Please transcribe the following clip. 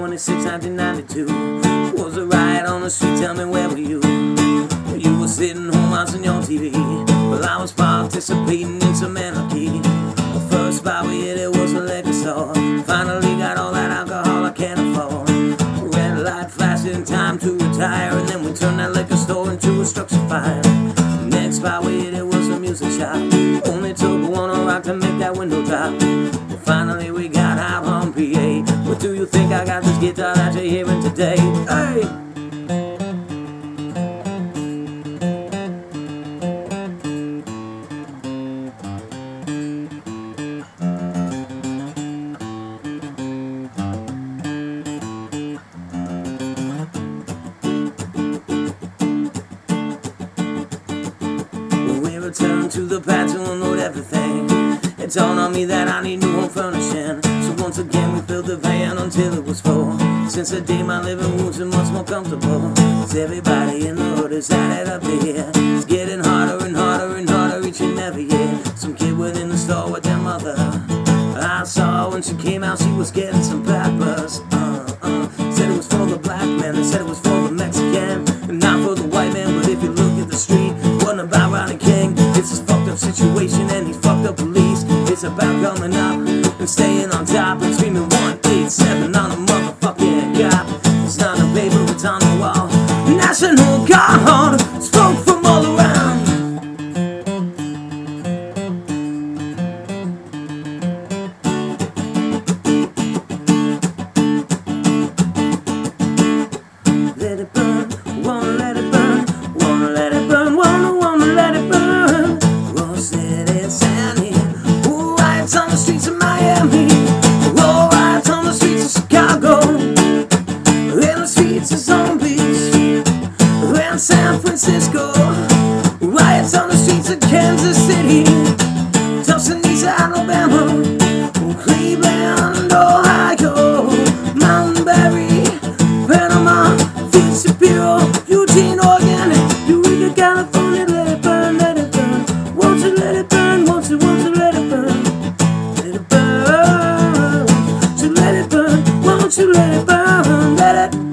26, 1992. Was a riot on the street, tell me where were you? You were sitting home watching your TV. Well, I was participating in some anarchy. The first spot we hit, it was a liquor store. Finally got all that alcohol I can't afford. Red light flashing, time to retire. And then we turned that liquor store into a structure fire. Next spot we hit, it was a music shop. Only took one rock to make that window drop. Well, finally we do you think I got this guitar that you're hearing today? Hey! We returned to the pad to unload everything, it on me that I need new home furnishing. So once again we filled the van until it was full. Since the day my living room's been much more comfortable. Cause everybody in the hood is added up to here. It's getting harder and harder and harder each and every year. Some kid within the store with their mother. I saw when she came out, she was getting some Pampers. Uh, uh. Said it was for the black man, they said it was for the Mexican, and not for the white man. But if you look at the street, wasn't about Rodney King. It's a fucked up situation, and these fucked up police. It's about coming up and staying on top and screaming 187 on a motherfucking cop. It's not a paper, it's on the wall. National Guard, streets are zombies. When San Francisco riots on the streets of Kansas City, Tulsa, Tuscaloosa, Alabama, Cleveland, Ohio, Mountain Berry, Panama, Fort Shapiro, Eugene, Oregon, Eureka, California. Let it burn, let it burn. Won't you let it burn? Won't you, won't you let it burn? Let it burn. Won't let it burn? Won't you let it burn? Let it.